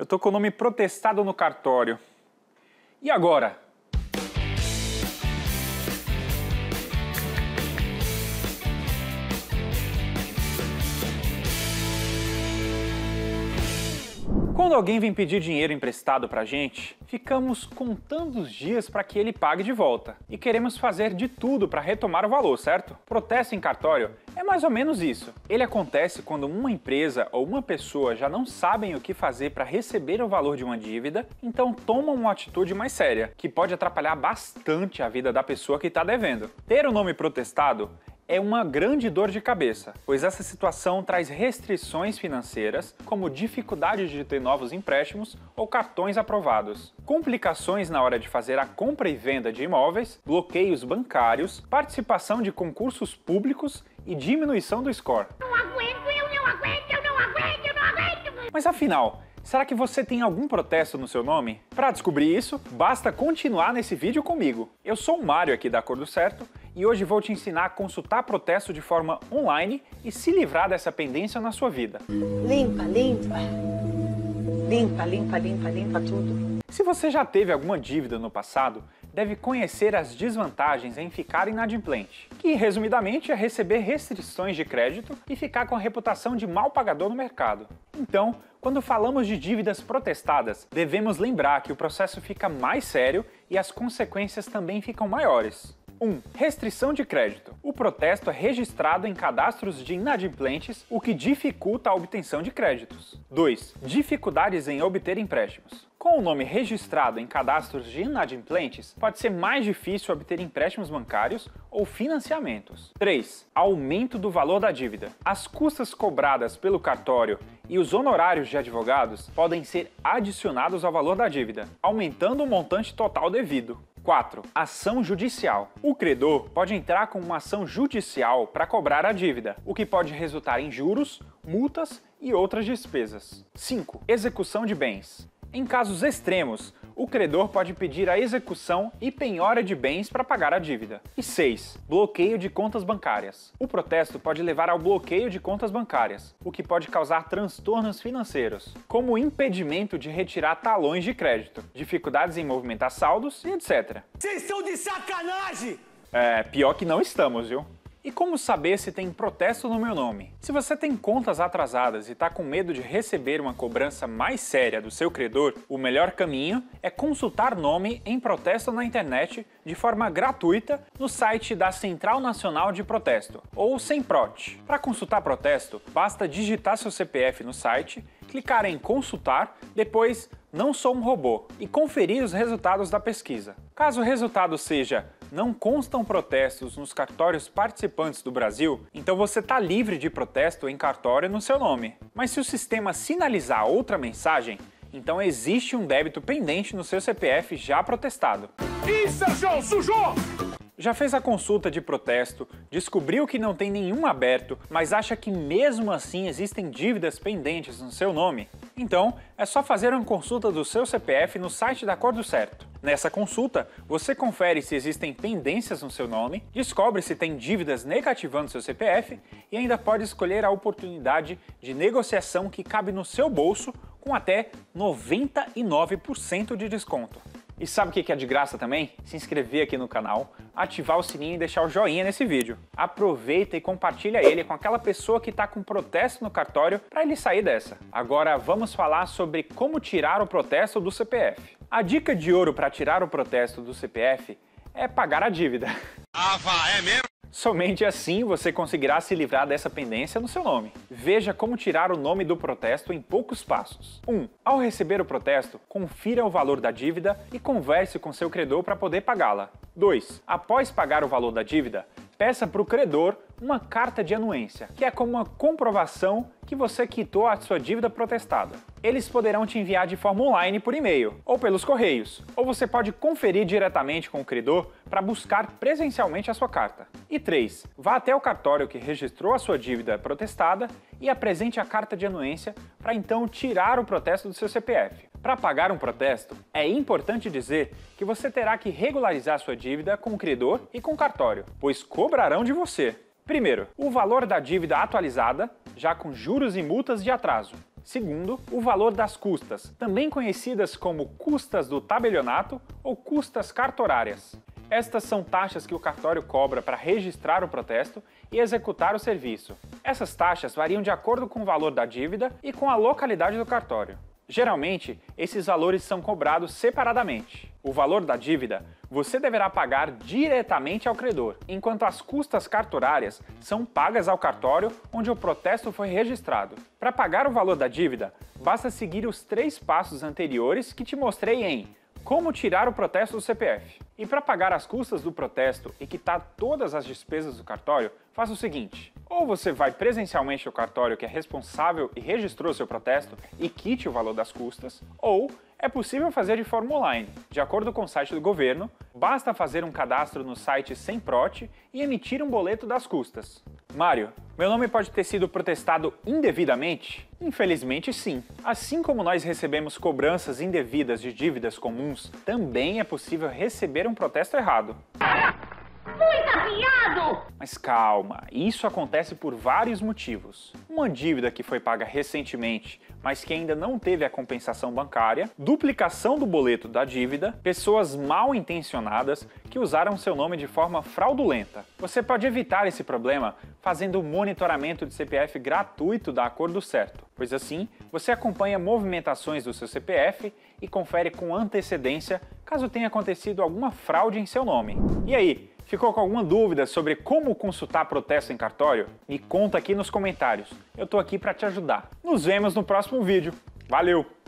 Eu tô com o nome protestado no cartório. E agora? Quando alguém vem pedir dinheiro emprestado pra gente, ficamos contando os dias para que ele pague de volta e queremos fazer de tudo para retomar o valor, certo? Protesto em cartório é mais ou menos isso. Ele acontece quando uma empresa ou uma pessoa já não sabem o que fazer para receber o valor de uma dívida, então tomam uma atitude mais séria, que pode atrapalhar bastante a vida da pessoa que está devendo. Ter o nome protestado é uma grande dor de cabeça, pois essa situação traz restrições financeiras, como dificuldade de ter novos empréstimos ou cartões aprovados, complicações na hora de fazer a compra e venda de imóveis, bloqueios bancários, participação de concursos públicos e diminuição do score. Não aguento, eu não aguento, eu não aguento, eu não aguento! Mas afinal, Será que você tem algum protesto no seu nome? Para descobrir isso, basta continuar nesse vídeo comigo. Eu sou o Mário aqui da Cor do Certo e hoje vou te ensinar a consultar protesto de forma online e se livrar dessa pendência na sua vida. Limpa, limpa. Limpa, limpa, limpa, limpa tudo. Se você já teve alguma dívida no passado, deve conhecer as desvantagens em ficar inadimplente, que resumidamente é receber restrições de crédito e ficar com a reputação de mal pagador no mercado. Então, quando falamos de dívidas protestadas, devemos lembrar que o processo fica mais sério e as consequências também ficam maiores. 1. Restrição de crédito. O protesto é registrado em cadastros de inadimplentes, o que dificulta a obtenção de créditos. 2. Dificuldades em obter empréstimos. Com o nome registrado em cadastros de inadimplentes, pode ser mais difícil obter empréstimos bancários ou financiamentos. 3. Aumento do valor da dívida. As custas cobradas pelo cartório e os honorários de advogados podem ser adicionados ao valor da dívida, aumentando o montante total devido. 4. Ação judicial. O credor pode entrar com uma ação judicial para cobrar a dívida, o que pode resultar em juros, multas e outras despesas. 5. Execução de bens. Em casos extremos, o credor pode pedir a execução e penhora de bens para pagar a dívida. E 6. Bloqueio de contas bancárias. O protesto pode levar ao bloqueio de contas bancárias, o que pode causar transtornos financeiros, como o impedimento de retirar talões de crédito, dificuldades em movimentar saldos e etc. Vocês estão de sacanagem! É, pior que não estamos, viu? E como saber se tem protesto no meu nome? Se você tem contas atrasadas e está com medo de receber uma cobrança mais séria do seu credor, o melhor caminho é consultar nome em protesto na internet de forma gratuita no site da Central Nacional de Protesto, ou SEMPROT. Para consultar protesto, basta digitar seu CPF no site, clicar em consultar, depois não sou um robô e conferir os resultados da pesquisa. Caso o resultado seja não constam protestos nos cartórios participantes do Brasil, então você está livre de protesto em cartório no seu nome. Mas se o sistema sinalizar outra mensagem, então existe um débito pendente no seu CPF já protestado. Ih, Sérgio, sujou! Já fez a consulta de protesto, descobriu que não tem nenhum aberto, mas acha que mesmo assim existem dívidas pendentes no seu nome? Então, é só fazer uma consulta do seu CPF no site da Cor do Certo. Nessa consulta, você confere se existem pendências no seu nome, descobre se tem dívidas negativando seu CPF e ainda pode escolher a oportunidade de negociação que cabe no seu bolso com até 99% de desconto. E sabe o que é de graça também? Se inscrever aqui no canal, ativar o sininho e deixar o joinha nesse vídeo. Aproveita e compartilha ele com aquela pessoa que está com protesto no cartório para ele sair dessa. Agora vamos falar sobre como tirar o protesto do CPF. A dica de ouro para tirar o protesto do CPF é pagar a dívida. Ah, vá, é mesmo? Somente assim você conseguirá se livrar dessa pendência no seu nome. Veja como tirar o nome do protesto em poucos passos. 1. Um, ao receber o protesto, confira o valor da dívida e converse com seu credor para poder pagá-la. 2. Após pagar o valor da dívida, peça para o credor uma carta de anuência, que é como uma comprovação que você quitou a sua dívida protestada. Eles poderão te enviar de forma online por e-mail ou pelos correios, ou você pode conferir diretamente com o credor para buscar presencialmente a sua carta. E 3. Vá até o cartório que registrou a sua dívida protestada e apresente a carta de anuência para então tirar o protesto do seu CPF. Para pagar um protesto, é importante dizer que você terá que regularizar sua dívida com o credor e com o cartório, pois cobrarão de você. Primeiro, o valor da dívida atualizada, já com juros e multas de atraso. Segundo, o valor das custas, também conhecidas como custas do tabelionato ou custas cartorárias. Estas são taxas que o cartório cobra para registrar o protesto e executar o serviço. Essas taxas variam de acordo com o valor da dívida e com a localidade do cartório. Geralmente, esses valores são cobrados separadamente. O valor da dívida você deverá pagar diretamente ao credor, enquanto as custas cartorárias são pagas ao cartório onde o protesto foi registrado. Para pagar o valor da dívida, basta seguir os três passos anteriores que te mostrei em como tirar o protesto do CPF. E para pagar as custas do protesto e quitar todas as despesas do cartório, faça o seguinte: ou você vai presencialmente ao cartório que é responsável e registrou seu protesto e quite o valor das custas, ou é possível fazer de forma online. De acordo com o site do governo, basta fazer um cadastro no site Semprot e emitir um boleto das custas. Mário, meu nome pode ter sido protestado indevidamente? Infelizmente, sim. Assim como nós recebemos cobranças indevidas de dívidas comuns, também é possível receber um protesto errado. Mas calma, isso acontece por vários motivos. Uma dívida que foi paga recentemente, mas que ainda não teve a compensação bancária, duplicação do boleto da dívida, pessoas mal intencionadas que usaram seu nome de forma fraudulenta. Você pode evitar esse problema fazendo o monitoramento de CPF gratuito da Acordo Certo, pois assim você acompanha movimentações do seu CPF e confere com antecedência caso tenha acontecido alguma fraude em seu nome. E aí, Ficou com alguma dúvida sobre como consultar protesto em cartório? Me conta aqui nos comentários. Eu tô aqui para te ajudar. Nos vemos no próximo vídeo. Valeu!